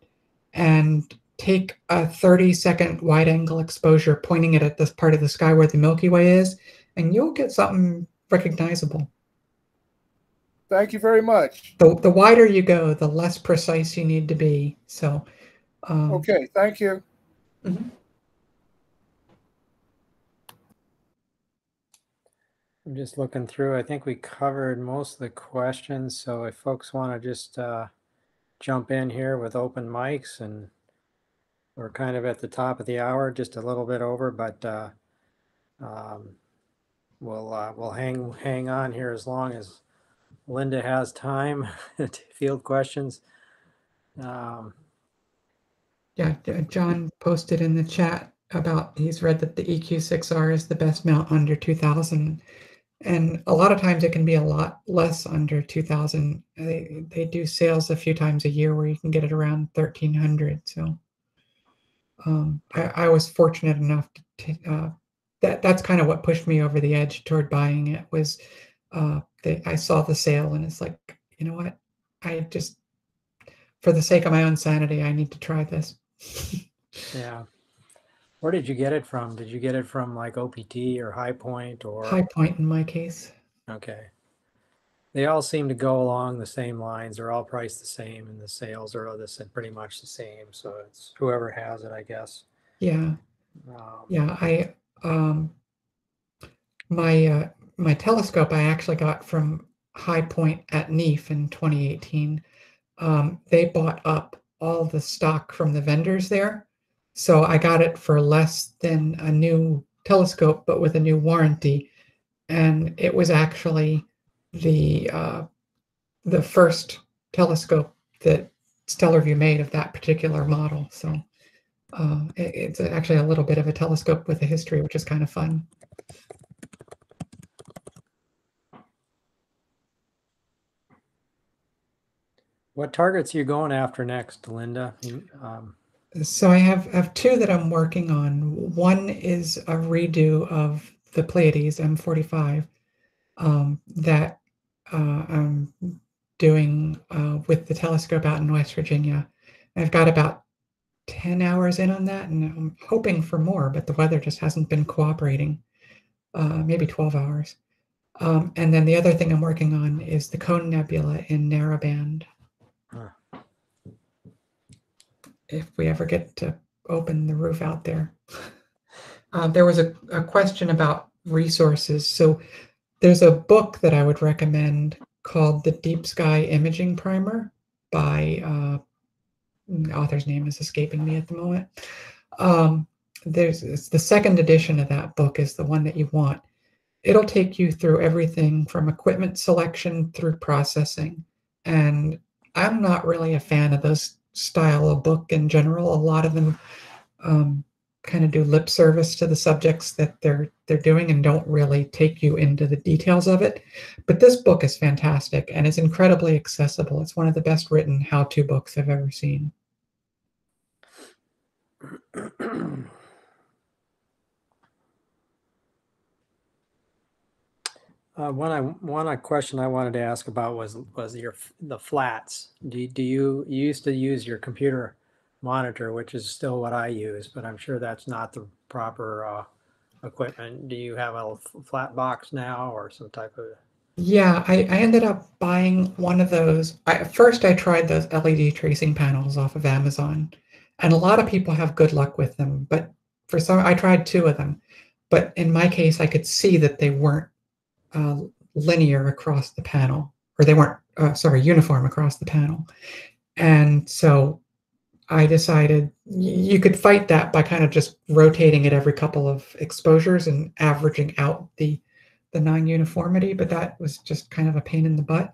and take a 30 second wide angle exposure pointing it at this part of the sky where the Milky Way is, and you'll get something recognizable. Thank you very much. The, the wider you go, the less precise you need to be. So, um, Okay, thank you. I'm just looking through. I think we covered most of the questions. So if folks want to just uh, jump in here with open mics and we're kind of at the top of the hour, just a little bit over, but uh, um, we'll uh, we'll hang hang on here as long as Linda has time to field questions. Um, Yeah, John posted in the chat about he's read that the EQ6R is the best mount under 2000. And a lot of times it can be a lot less under 2000. They, they do sales a few times a year where you can get it around 1300. So um, I, I was fortunate enough to, uh, that that's kind of what pushed me over the edge toward buying it was uh, they, I saw the sale and it's like, you know what? I just, for the sake of my own sanity, I need to try this. yeah. Where did you get it from? Did you get it from like OPT or High Point or? High point in my case. Okay. They all seem to go along the same lines. They're all priced the same and the sales are the sa- pretty much the same. So it's whoever has it, I guess. Yeah, Um, yeah. I um my uh my telescope I actually got from High Point at NEAF in 2018. Um, they bought up all the stock from the vendors there, so I got it for less than a new telescope, but with a new warranty. And it was actually the uh, the first telescope that Stellarvue made of that particular model. So uh, it- it's actually a little bit of a telescope with a history, which is kind of fun. What targets are you going after next, Linda? Um, So I have, have two that I'm working on. One is a redo of the Pleiades M45 um, that uh, I'm doing uh, with the telescope out in West Virginia. I've got about 10 hours in on that, and I'm hoping for more, but the weather just hasn't been cooperating. Uh, maybe 12 hours. Um, and then the other thing I'm working on is the Cone Nebula in narrowband. If we ever get to open the roof out there. Uh, there was a, a question about resources. So there's a book that I would recommend called The Deep Sky Imaging Primer by uh, the author's name is escaping me at the moment. Um, there's it's the second edition of that book is the one that you want. It'll take you through everything from equipment selection through processing. And I'm not really a fan of those style of book in general. A lot of them um, kind of do lip service to the subjects that they're they're doing and don't really take you into the details of it. But this book is fantastic and it's incredibly accessible. It's one of the best written how-to books I've ever seen. Uh, one I one I question I wanted to ask about was was your the flats. Do you, do you you used to use your computer monitor, which is still what I use, but I'm sure that's not the proper uh, equipment. Do you have a flat box now or some type of? Yeah, I, I ended up buying one of those. I, first, I tried those LED tracing panels off of Amazon, and a lot of people have good luck with them. But for some, I tried two of them. But in my case, I could see that they weren't uh, linear across the panel, or they weren't, uh, sorry, uniform across the panel. And so I decided you could fight that by kind of just rotating it every couple of exposures and averaging out the the non-uniformity, but that was just kind of a pain in the butt.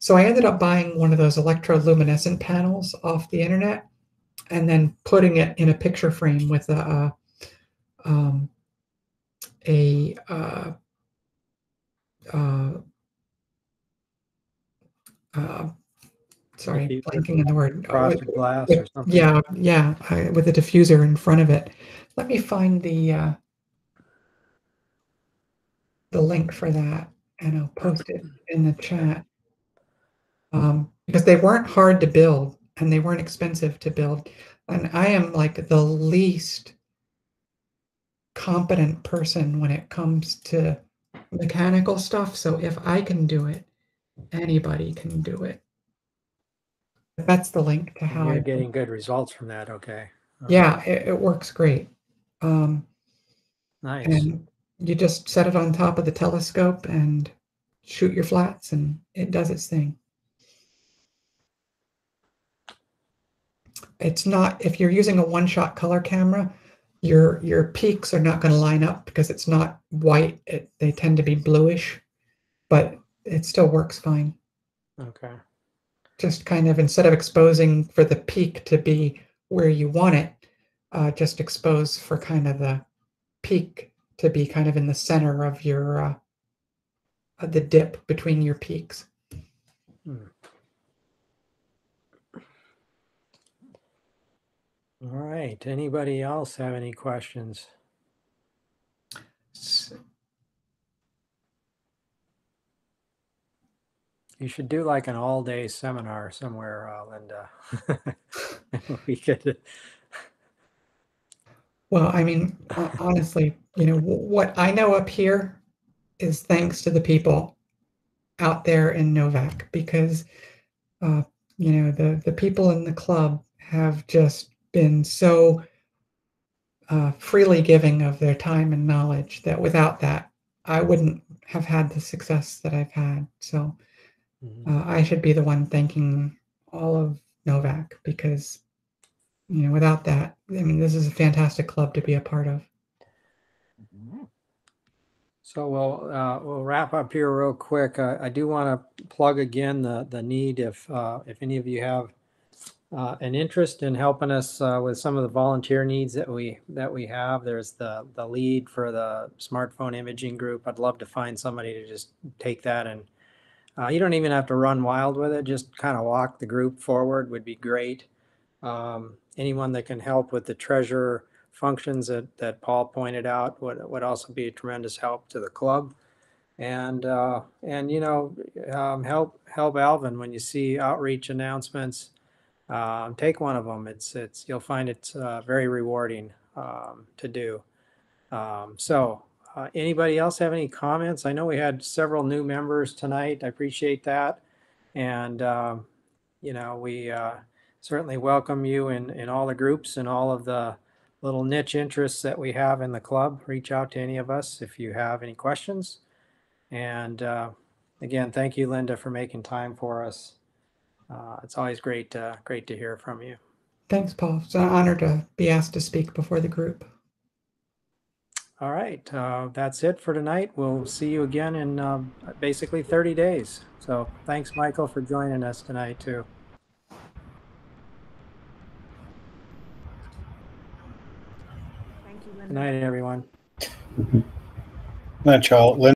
So I ended up buying one of those electroluminescent panels off the internet and then putting it in a picture frame with a um, a uh, uh, uh, sorry, blanking in the word. Frosted with- glass with- or something? yeah, yeah, I, with a diffuser in front of it. Let me find the uh, the link for that, and I'll post it in the chat. Um, because they weren't hard to build and they weren't expensive to build, and I am like the least competent person when it comes to mechanical stuff. So if I can do it, anybody can do it. That's the link to how You're I getting good results from that. Okay. Uh, yeah, it, it works great. Um, Nice. and you just set it on top of the telescope and shoot your flats, and it does its thing. It's not if you're using a one-shot color camera, your your peaks are not going to line up because it's not white. It, they tend to be bluish, but it still works fine. Okay. Just kind of instead of exposing for the peak to be where you want it, uh, just expose for kind of the peak to be kind of in the center of your uh, the dip between your peaks. All right. Anybody else have any questions? You should do like an all-day seminar somewhere, uh, Linda. we could. Well, I mean, honestly, you know, what I know up here is thanks to the people out there in NOVAC because, uh, you know, the the people in the club have just been so uh, freely giving of their time and knowledge that without that, I wouldn't have had the success that I've had. So Mhm. uh, I should be the one thanking all of NOVAC because, you know, without that, I mean, this is a fantastic club to be a part of. So we'll uh, we'll wrap up here real quick. Uh, I do want to plug again the the need if uh, if any of you have uh, an interest in helping us uh, with some of the volunteer needs that we that we have. There's the the lead for the smartphone imaging group. I'd love to find somebody to just take that and uh, you don't even have to run wild with it. Just kind of walk the group forward would be great. Um, anyone that can help with the treasure functions that, that Paul pointed out would, would also be a tremendous help to the club. And, uh, and, you know, um, help, help Alvin when you see outreach announcements, um, take one of them. It's, it's, you'll find it, uh, very rewarding, um, to do. Um, so, uh, anybody else have any comments? I know we had several new members tonight. I appreciate that. And, um, you know, we uh, certainly welcome you in, in all the groups and all of the little niche interests that we have in the club. Reach out to any of us if you have any questions. And uh, again, thank you, Linda, for making time for us. Uh, it's always great, uh, great to hear from you. Thanks, Paul. It's an honor to be asked to speak before the group. All right, uh, that's it for tonight. We'll see you again in um, basically 30 days. So thanks, Michael, for joining us tonight, too. Thank you, Good night, everyone. Not y'all. Lynn